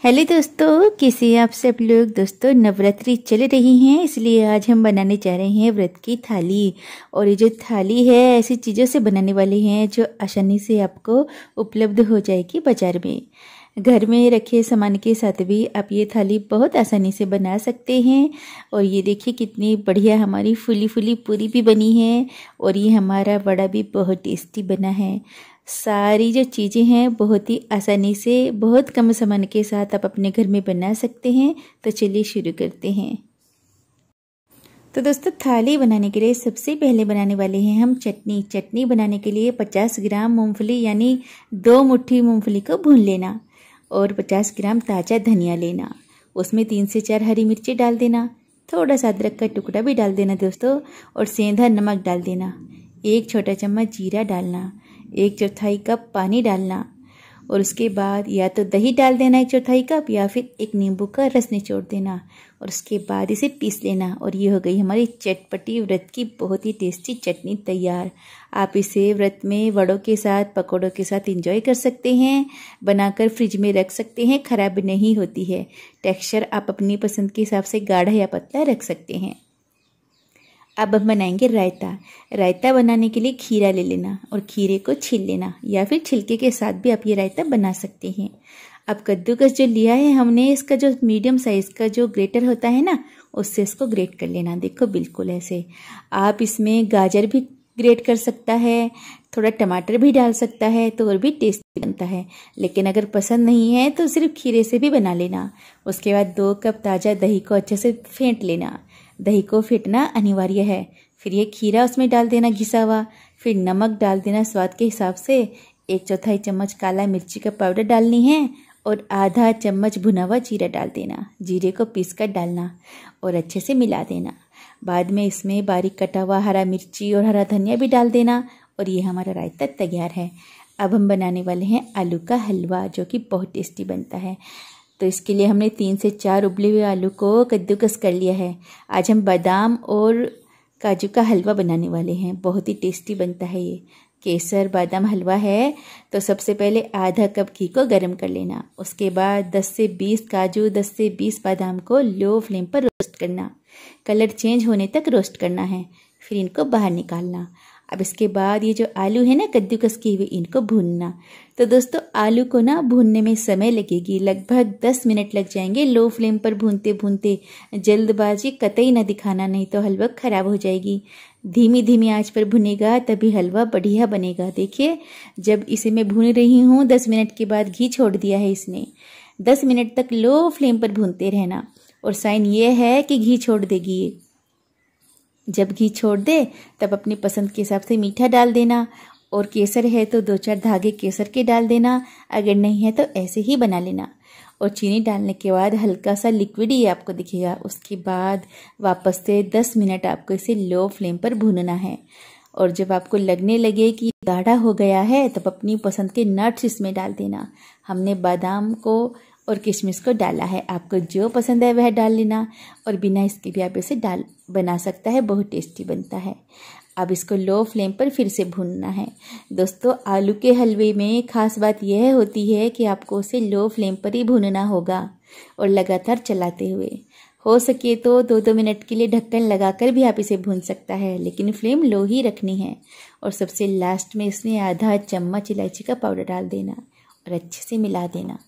Hello दोस्तों, किसी आप सब लोग? दोस्तों, नवरात्रि चल रही हैं, इसलिए आज हम बनाने जा रहे हैं व्रत की थाली। और ये जो थाली है, ऐसी चीज़ों से बनाने वाली हैं, जो आसानी से आपको उपलब्ध हो जाएगी बाज़ार में। घर में रखे सामान के साथ भी आप ये थाली बहुत आसानी से बना सकते हैं। और ये देखिए कितनी बढ़िया हमारी फुली फुली पूरी भी बनी है, और ये हमारा बड़ा भी बहुत टेस्टी बना है। सारी जो चीज़ें हैं, बहुत ही आसानी से, बहुत कम सामान के साथ आप अपने घर में बना सकते हैं। तो चलिए शुरू करते हैं। तो दोस्तों, थाली बनाने के लिए सबसे पहले बनाने वाले हैं हम चटनी। चटनी बनाने के लिए 50 ग्राम मूंगफली, यानी दो मुट्ठी मूंगफली को भून लेना और 50 ग्राम ताज़ा धनिया लेना। उसमें तीन से चार हरी मिर्ची डाल देना। थोड़ा सा अदरक का टुकड़ा भी डाल देना दोस्तों और सेंधा नमक डाल देना। एक छोटा चम्मच जीरा डालना, एक चौथाई कप पानी डालना और उसके बाद या तो दही डाल देना एक चौथाई कप या फिर एक नींबू का रस निचोड़ देना और उसके बाद इसे पीस लेना और ये हो गई हमारी चटपटी व्रत की बहुत ही टेस्टी चटनी तैयार। आप इसे व्रत में वड़ों के साथ, पकौड़ों के साथ इंजॉय कर सकते हैं, बनाकर फ्रिज में रख सकते हैं, खराब नहीं होती है। टेक्सचर आप अपनी पसंद के हिसाब से गाढ़ा या पतला रख सकते हैं। अब हम बनाएँगे रायता। रायता बनाने के लिए खीरा ले लेना और खीरे को छील लेना या फिर छिलके के साथ भी आप ये रायता बना सकते हैं। अब कद्दूकस जो लिया है, हमने इसका जो मीडियम साइज़ का जो ग्रेटर होता है ना, उससे इसको ग्रेट कर लेना। देखो, बिल्कुल ऐसे। आप इसमें गाजर भी ग्रेट कर सकता है, थोड़ा टमाटर भी डाल सकता है तो और भी टेस्टी बनता है। लेकिन अगर पसंद नहीं है तो सिर्फ़ खीरे से भी बना लेना। उसके बाद दो कप ताज़ा दही को अच्छे से फेंट लेना। दही को फेंटना अनिवार्य है। फिर ये खीरा उसमें डाल देना घिसा हुआ फिर नमक डाल देना स्वाद के हिसाब से। एक चौथाई चम्मच काला मिर्ची का पाउडर डालनी है और आधा चम्मच भुना हुआ जीरा डाल देना। जीरे को पीस कर डालना और अच्छे से मिला देना। बाद में इसमें बारीक कटा हुआ हरा मिर्ची और हरा धनिया भी डाल देना और ये हमारा रायता तैयार है। अब हम बनाने वाले हैं आलू का हलवा, जो कि बहुत टेस्टी बनता है। तो इसके लिए हमने तीन से चार उबले हुए आलू को कद्दूकस कर लिया है। आज हम बादाम और काजू का हलवा बनाने वाले हैं। बहुत ही टेस्टी बनता है ये। केसर बादाम हलवा है। तो सबसे पहले आधा कप घी को गर्म कर लेना। उसके बाद 10 से 20 काजू 10 से 20 बादाम को लो फ्लेम पर रोस्ट करना। कलर चेंज होने तक रोस्ट करना है। फिर इनको बाहर निकालना। अब इसके बाद ये जो आलू है ना कद्दूकस किए हुए इनको भूनना। तो दोस्तों, आलू को ना भूनने में समय लगेगी। लगभग दस मिनट लग जाएँगे लो फ्लेम पर भूनते भूनते। जल्दबाजी कतई ना दिखाना, नहीं तो हलवा ख़राब हो जाएगी। धीमी धीमी आँच पर भुनेगा, तभी हलवा बढ़िया बनेगा। देखिए, जब इसे मैं भून रही हूँ, दस मिनट के बाद घी छोड़ दिया है इसने। दस मिनट तक लो फ्लेम पर भूनते रहना। और साइन ये है कि घी छोड़ देगी ये। जब घी छोड़ दे, तब अपनी पसंद के हिसाब से मीठा डाल देना। और केसर है तो दो चार धागे केसर के डाल देना। अगर नहीं है तो ऐसे ही बना लेना। और चीनी डालने के बाद हल्का सा लिक्विड ही आपको दिखेगा। उसके बाद वापस से दस मिनट आपको इसे लो फ्लेम पर भूनना है। और जब आपको लगने लगे कि गाढ़ा हो गया है, तब अपनी पसंद के नट्स इसमें डाल देना। हमने बादाम को और किशमिश को डाला है। आपको जो पसंद है वह डाल लेना और बिना इसके भी आप इसे डाल, बना सकता है। बहुत टेस्टी बनता है। अब इसको लो फ्लेम पर फिर से भूनना है। दोस्तों, आलू के हलवे में खास बात यह होती है कि आपको उसे लो फ्लेम पर ही भूनना होगा और लगातार चलाते हुए। हो सके तो दो दो मिनट के लिए ढक्कन लगाकर भी आप इसे भून सकता है, लेकिन फ्लेम लो ही रखनी है। और सबसे लास्ट में इसमें आधा चम्मच इलायची का पाउडर डाल देना और अच्छे से मिला देना।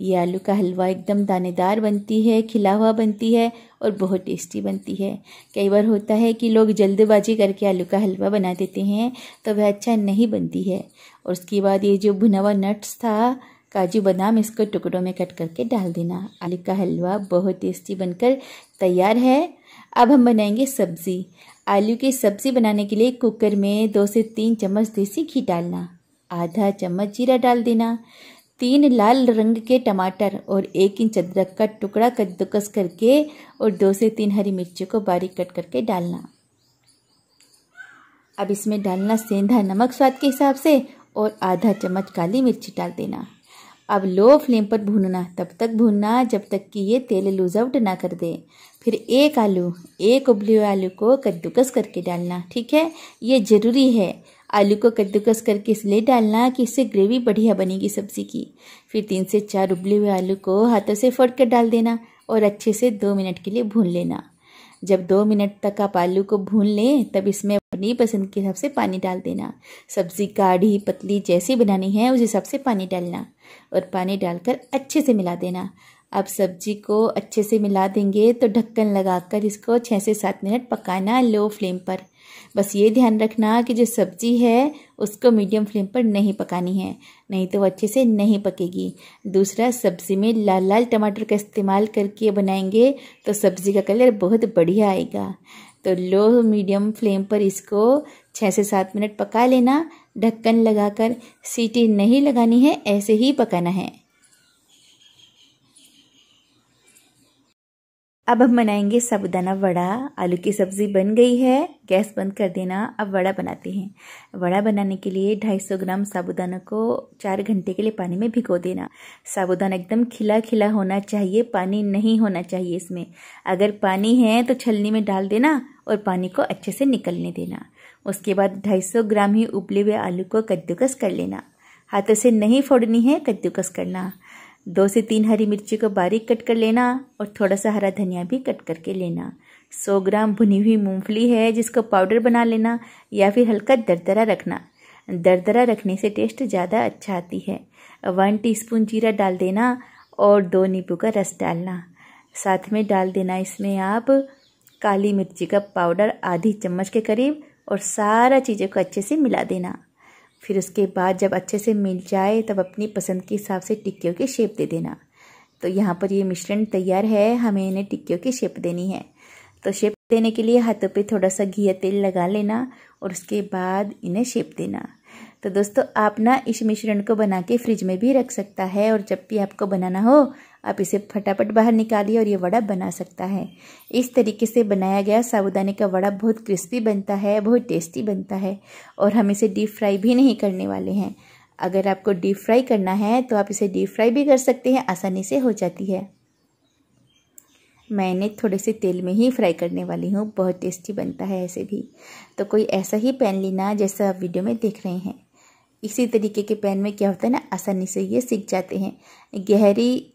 ये आलू का हलवा एकदम दानेदार बनती है, खिला हुआ बनती है और बहुत टेस्टी बनती है। कई बार होता है कि लोग जल्दबाजी करके आलू का हलवा बना देते हैं तो वह अच्छा नहीं बनती है। और उसके बाद ये जो भुना हुआ नट्स था, काजू बादाम, इसको टुकड़ों में कट करके डाल देना। आलू का हलवा बहुत टेस्टी बनकर तैयार है। अब हम बनाएँगे सब्ज़ी। आलू की सब्ज़ी बनाने के लिए कुकर में दो से तीन चम्मच देसी घी डालना। आधा चम्मच जीरा डाल देना। तीन लाल रंग के टमाटर और एक इंच अदरक का टुकड़ा कद्दूकस करके और दो से तीन हरी मिर्ची को बारीक कट करके डालना। अब इसमें डालना सेंधा नमक स्वाद के हिसाब से और आधा चम्मच काली मिर्ची डाल देना। अब लो फ्लेम पर भूनना, तब तक भूनना जब तक कि ये तेल लूज आउट ना कर दे। फिर एक आलू, एक उबले हुए आलू को कद्दूकस करके डालना, ठीक है? ये ज़रूरी है। आलू को कद्दूकस करके इसलिए डालना कि इससे ग्रेवी बढ़िया बनेगी सब्ज़ी की। फिर तीन से चार उबले हुए आलू को हाथों से फोड़ कर डाल देना और अच्छे से दो मिनट के लिए भून लेना। जब दो मिनट तक आप आलू को भून लें, तब इसमें अपनी पसंद के हिसाब से पानी डाल देना। सब्ज़ी गाढ़ी, पतली जैसी बनानी है, उस हिसाब से पानी डालना और पानी डालकर अच्छे से मिला देना। अब सब्ज़ी को अच्छे से मिला देंगे तो ढक्कन लगाकर इसको छः से सात मिनट पकाना लो फ्लेम पर। बस ये ध्यान रखना कि जो सब्ज़ी है, उसको मीडियम फ्लेम पर नहीं पकानी है, नहीं तो अच्छे से नहीं पकेगी। दूसरा, सब्ज़ी में लाल लाल टमाटर का इस्तेमाल करके बनाएँगे तो सब्ज़ी का कलर बहुत बढ़िया आएगा। तो लो मीडियम फ्लेम पर इसको छः से सात मिनट पका लेना। ढक्कन लगाकर सीटी नहीं लगानी है, ऐसे ही पकाना है। अब हम बनाएँगे साबुदाना वड़ा। आलू की सब्ज़ी बन गई है। गैस बंद कर देना। अब वड़ा बनाते हैं। वड़ा बनाने के लिए 250 ग्राम साबुदाना को चार घंटे के लिए पानी में भिगो देना। साबुदाना एकदम खिला खिला होना चाहिए। पानी नहीं होना चाहिए इसमें। अगर पानी है तो छलनी में डाल देना और पानी को अच्छे से निकलने देना। उसके बाद ढाई ग्राम ही उबले हुए आलू को कद्दूकस कर लेना। हाथों से नहीं फोड़नी है, कद्दूकस करना। दो से तीन हरी मिर्ची को बारीक कट कर लेना और थोड़ा सा हरा धनिया भी कट करके लेना। सौ ग्राम भुनी हुई मूंगफली है, जिसको पाउडर बना लेना या फिर हल्का दरदरा रखना। दरदरा रखने से टेस्ट ज़्यादा अच्छा आती है। वन टीस्पून जीरा डाल देना और दो नींबू का रस डालना। साथ में डाल देना इसमें आप काली मिर्ची का पाउडर आधी चम्मच के करीब और सारा चीज़ों को अच्छे से मिला देना। फिर उसके बाद जब अच्छे से मिल जाए, तब अपनी पसंद के हिसाब से टिक्कियों की शेप दे देना। तो यहाँ पर ये मिश्रण तैयार है, हमें इन्हें टिक्कियों की शेप देनी है। तो शेप देने के लिए हाथों पे थोड़ा सा घी या तेल लगा लेना और उसके बाद इन्हें शेप देना। तो दोस्तों, आप ना इस मिश्रण को बना के फ्रिज में भी रख सकता है और जब भी आपको बनाना हो आप इसे फटाफट बाहर निकालिए और ये वड़ा बना सकता है। इस तरीके से बनाया गया साबुदाने का वड़ा बहुत क्रिस्पी बनता है, बहुत टेस्टी बनता है और हम इसे डीप फ्राई भी नहीं करने वाले हैं। अगर आपको डीप फ्राई करना है तो आप इसे डीप फ्राई भी कर सकते हैं, आसानी से हो जाती है। मैंने थोड़े से तेल में ही फ्राई करने वाली हूँ, बहुत टेस्टी बनता है ऐसे भी। तो कोई ऐसा ही पैन लेना जैसा आप वीडियो में देख रहे हैं। इसी तरीके के पैन में क्या होता है ना, आसानी से ये सीख जाते हैं। गहरी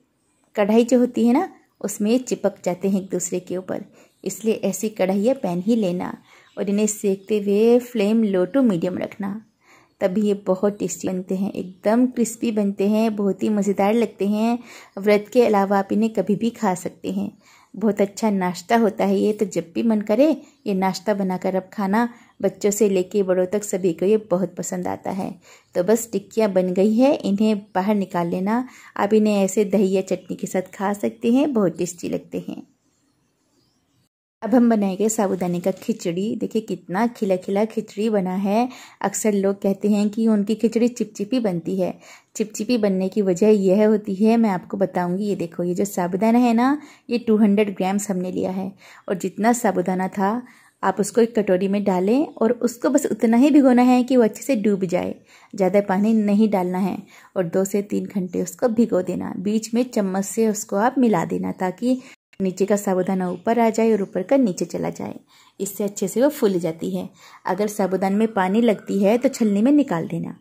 कढ़ाई जो होती है ना, उसमें चिपक जाते हैं एक दूसरे के ऊपर। इसलिए ऐसी कढ़ाई या पैन ही लेना और इन्हें सेकते हुए फ्लेम लो टू मीडियम रखना। तभी ये बहुत टेस्टी बनते हैं, एकदम क्रिस्पी बनते हैं, बहुत ही मज़ेदार लगते हैं। व्रत के अलावा आप इन्हें कभी भी खा सकते हैं। बहुत अच्छा नाश्ता होता है ये तो जब भी मन करे, ये नाश्ता बनाकर अब खाना बच्चों से लेके बड़ों तक सभी को ये बहुत पसंद आता है। तो बस टिक्कियाँ बन गई है, इन्हें बाहर निकाल लेना। आप इन्हें ऐसे दही या चटनी के साथ खा सकते हैं, बहुत टेस्टी लगते हैं। अब हम बनाएँगे साबुदाने का खिचड़ी। देखिए कितना खिला खिला खिचड़ी बना है। अक्सर लोग कहते हैं कि उनकी खिचड़ी चिपचिपी बनती है। चिपचिपी बनने की वजह यह होती है, मैं आपको बताऊँगी। ये देखो, ये जो साबुदाना है ना, ये 200 ग्राम्स हमने लिया है। और जितना साबुदाना था, आप उसको एक कटोरी में डालें और उसको बस उतना ही भिगोना है कि वो अच्छे से डूब जाए। ज़्यादा पानी नहीं डालना है और दो से तीन घंटे उसको भिगो देना। बीच में चम्मच से उसको आप मिला देना ताकि नीचे का साबुदाना ऊपर आ जाए और ऊपर का नीचे चला जाए। इससे अच्छे से वो फूल जाती है। अगर साबुदान में पानी लगती है तो छलनी में निकाल देना।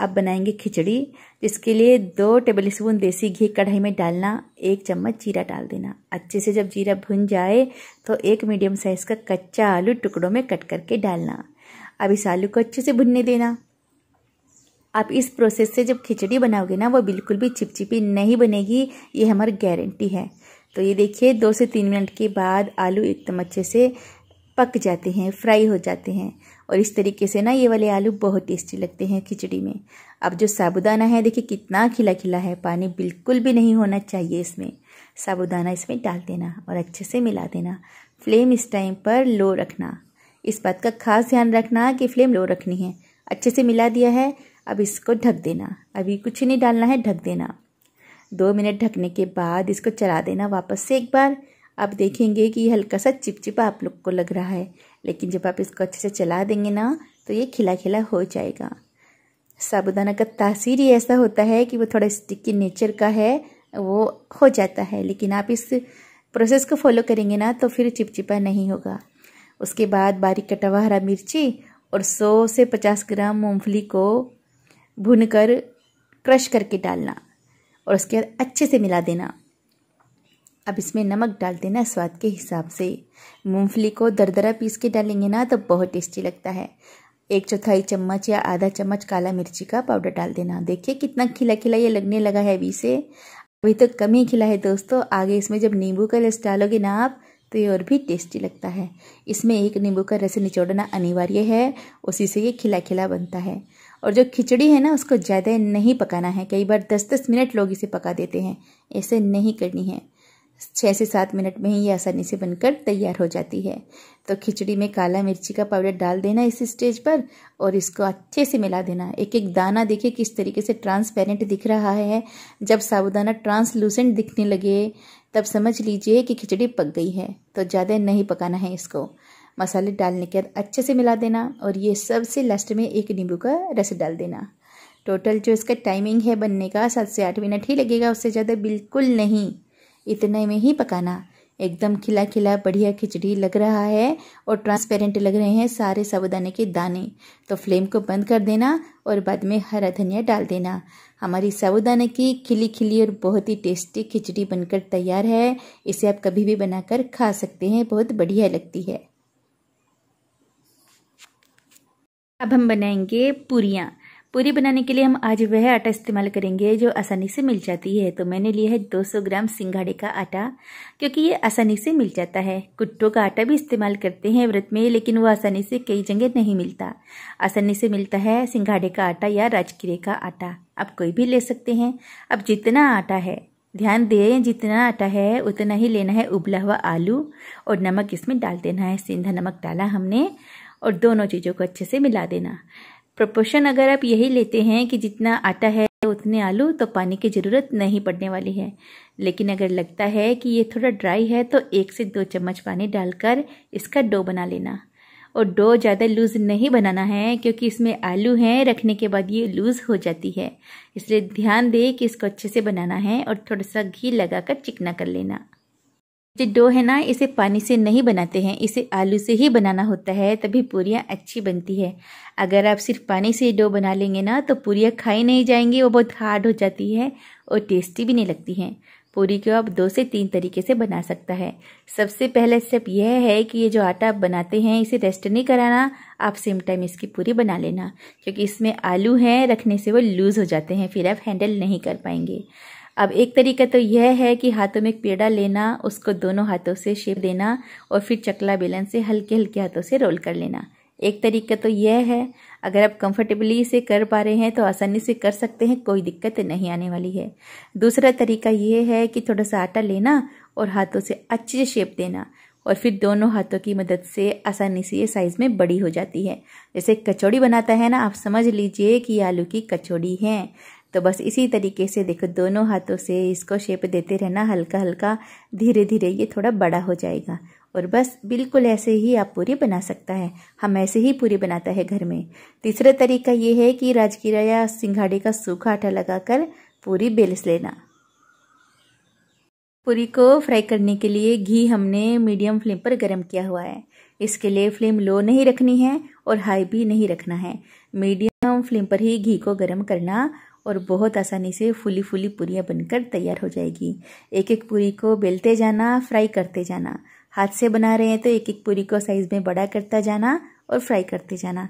अब बनाएँगे खिचड़ी, जिसके लिए दो टेबल स्पून देसी घी कढ़ाई में डालना, एक चम्मच जीरा डाल देना। अच्छे से जब जीरा भुन जाए तो एक मीडियम साइज़ का कच्चा आलू टुकड़ों में कट करके डालना। अब इस आलू को अच्छे से भुनने देना। आप इस प्रोसेस से जब खिचड़ी बनाओगे ना, वो बिल्कुल भी चिपचिपी नहीं बनेगी। ये हमारी गारंटी है। तो ये देखिए, दो से तीन मिनट के बाद आलू एकदम अच्छे से पक जाते हैं, फ्राई हो जाते हैं। और इस तरीके से ना ये वाले आलू बहुत टेस्टी लगते हैं खिचड़ी में। अब जो साबुदाना है, देखिए कितना खिला खिला है, पानी बिल्कुल भी नहीं होना चाहिए इसमें। साबुदाना इसमें डाल देना और अच्छे से मिला देना। फ्लेम इस टाइम पर लो रखना। इस बात का खास ध्यान रखना कि फ्लेम लो रखनी है। अच्छे से मिला दिया है, अब इसको ढक देना। अभी कुछ नहीं डालना है, ढक देना। दो मिनट ढकने के बाद इसको चला देना वापस से एक बार। आप देखेंगे कि हल्का सा चिपचिपा आप लोग को लग रहा है, लेकिन जब आप इसको अच्छे से चला देंगे ना तो ये खिला खिला हो जाएगा। साबुदाना का तासीर ही ऐसा होता है कि वो थोड़ा स्टिकी नेचर का है, वो हो जाता है। लेकिन आप इस प्रोसेस को फॉलो करेंगे ना तो फिर चिपचिपा नहीं होगा। उसके बाद बारीक कटा हुआ हरा मिर्ची और 100 से 50 ग्राम मूंगफली को भूनकर क्रश करके डालना। और उसके बाद अच्छे से मिला देना। अब इसमें नमक डाल देना स्वाद के हिसाब से। मूंगफली को दरदरा पीस के डालेंगे ना तो बहुत टेस्टी लगता है। एक चौथाई चम्मच या आधा चम्मच काला मिर्ची का पाउडर डाल देना। देखिए कितना खिला खिला ये लगने लगा है अभी से। अभी तो कम ही खिला है दोस्तों। आगे इसमें जब नींबू का रस डालोगे ना आप तो ये और भी टेस्टी लगता है। इसमें एक नींबू का रस निचोड़ना अनिवार्य है। उसी से ये खिला खिला बनता है। और जो खिचड़ी है ना, उसको ज़्यादा नहीं पकाना है। कई बार दस दस मिनट लोग इसे पका देते हैं। ऐसे नहीं करनी है। छः से सात मिनट में ही ये आसानी से बनकर तैयार हो जाती है। तो खिचड़ी में काला मिर्ची का पाउडर डाल देना इस स्टेज पर और इसको अच्छे से मिला देना। एक एक दाना देखिए किस तरीके से ट्रांसपेरेंट दिख रहा है। जब साबुदाना ट्रांसलूसेंट दिखने लगे, तब समझ लीजिए कि खिचड़ी पक गई है। तो ज़्यादा नहीं पकाना है इसको। मसाले डालने के बाद अच्छे से मिला देना और ये सबसे लास्ट में एक नींबू का रस डाल देना। टोटल जो इसका टाइमिंग है बनने का, सात से आठ मिनट ही लगेगा, उससे ज़्यादा बिल्कुल नहीं। इतने में ही पकाना। एकदम खिला खिला बढ़िया खिचड़ी लग रहा है और ट्रांसपेरेंट लग रहे हैं सारे साबुदाने के दाने। तो फ्लेम को बंद कर देना और बाद में हरा धनिया डाल देना। हमारी साबुदाने की खिली खिली और बहुत ही टेस्टी खिचड़ी बनकर तैयार है। इसे आप कभी भी बनाकर खा सकते हैं, बहुत बढ़िया लगती है। अब हम बनाएँगे पूरियाँ। पूरी बनाने के लिए हम आज वह आटा इस्तेमाल करेंगे जो आसानी से मिल जाती है। तो मैंने लिया है 200 ग्राम सिंघाड़े का आटा, क्योंकि ये आसानी से मिल जाता है। कुट्टों का आटा भी इस्तेमाल करते हैं व्रत में, लेकिन वो आसानी से कई जगह नहीं मिलता। आसानी से मिलता है सिंघाड़े का आटा या राजकीरे का आटा। आप कोई भी ले सकते हैं। अब जितना आटा है, ध्यान दें, जितना आटा है, उतना ही लेना है उबला हुआ आलू और नमक इसमें डाल देना है। सिंधा नमक डाला हमने। और दोनों चीज़ों को अच्छे से मिला देना। प्रोपोर्शन अगर आप यही लेते हैं कि जितना आटा है, उतने आलू तो पानी की ज़रूरत नहीं पड़ने वाली है। लेकिन अगर लगता है कि ये थोड़ा ड्राई है तो एक से दो चम्मच पानी डालकर इसका डो बना लेना। और डो ज़्यादा लूज़ नहीं बनाना है, क्योंकि इसमें आलू हैं, रखने के बाद ये लूज़ हो जाती है। इसलिए ध्यान दें कि इसको अच्छे से बनाना है और थोड़ा सा घी लगाकर चिकना कर लेना। जो डो है ना, इसे पानी से नहीं बनाते हैं, इसे आलू से ही बनाना होता है, तभी पूरियाँ अच्छी बनती है। अगर आप सिर्फ़ पानी से डो बना लेंगे ना तो पूरियाँ खाई नहीं जाएँगी, वो बहुत हार्ड हो जाती है और टेस्टी भी नहीं लगती हैं। पूरी को आप दो से तीन तरीके से बना सकता है। सबसे पहला स्टेप यह है कि ये जो आटा आप बनाते हैं, इसे रेस्ट नहीं कराना, आप सेम टाइम इसकी पूरी बना लेना। क्योंकि इसमें आलू हैं, रखने से वो लूज़ हो जाते हैं, फिर आप हैंडल नहीं कर पाएँगे। अब एक तरीका तो यह है कि हाथों में एक पेड़ा लेना, उसको दोनों हाथों से शेप देना और फिर चकला बेलन से हल्के हल्के हाथों से रोल कर लेना। एक तरीका तो यह है, अगर आप कंफर्टेबली इसे कर पा रहे हैं तो आसानी से कर सकते हैं, कोई दिक्कत नहीं आने वाली है। दूसरा तरीका यह है कि थोड़ा सा आटा लेना और हाथों से अच्छे से शेप देना और फिर दोनों हाथों की मदद से आसानी से ये साइज़ में बड़ी हो जाती है। जैसे कचौड़ी बनाता है ना, आप समझ लीजिए कि आलू की कचौड़ी है। तो बस इसी तरीके से देखो, दोनों हाथों से इसको शेप देते रहना हल्का हल्का धीरे धीरे ये थोड़ा बड़ा हो जाएगा। और बस बिल्कुल ऐसे ही आप पूरी बना सकता है। हम ऐसे ही पूरी बनाता है घर में। तीसरा तरीका ये है कि राजकीरा या सिंघाड़े का सूखा आटा लगाकर पूरी बेलस लेना। पूरी को फ्राई करने के लिए घी हमने मीडियम फ्लेम पर गर्म किया हुआ है। इसके लिए फ्लेम लो नहीं रखनी है और हाई भी नहीं रखना है। मीडियम फ्लेम पर ही घी को गर्म करना और बहुत आसानी से फुली फुली पूरियाँ बनकर तैयार हो जाएगी। एक एक पूरी को बेलते जाना, फ्राई करते जाना। हाथ से बना रहे हैं तो एक एक पूरी को साइज़ में बड़ा करता जाना और फ्राई करते जाना।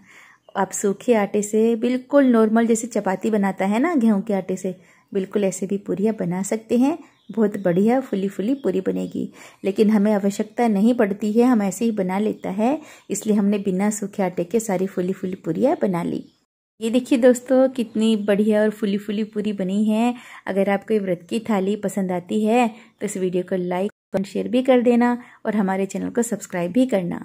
आप सूखे आटे से बिल्कुल नॉर्मल जैसे चपाती बनाता है ना, गेहूँ के आटे से, बिल्कुल ऐसे भी पूरियाँ बना सकते हैं। बहुत बढ़िया फुली फुली पूरी बनेगी। लेकिन हमें आवश्यकता नहीं पड़ती है, हम ऐसे ही बना लेता है, इसलिए हमने बिना सूखे आटे के सारी फुली फुली पूरियाँ बना ली। ये देखिए दोस्तों, कितनी बढ़िया और फुली फुली पूरी बनी है। अगर आपको व्रत की थाली पसंद आती है तो इस वीडियो को लाइक और शेयर भी कर देना और हमारे चैनल को सब्सक्राइब भी करना।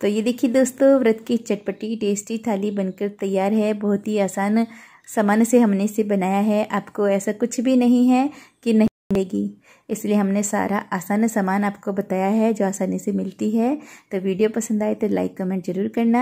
तो ये देखिए दोस्तों, व्रत की चटपटी, टेस्टी थाली बनकर तैयार है। बहुत ही आसान सामान से हमने इसे बनाया है। आपको ऐसा कुछ भी नहीं है कि नहीं मिलेगी। इसलिए हमने सारा आसान सामान आपको बताया है, जो आसानी से मिलती है। तो वीडियो पसंद आए तो लाइक, कमेंट ज़रूर करना।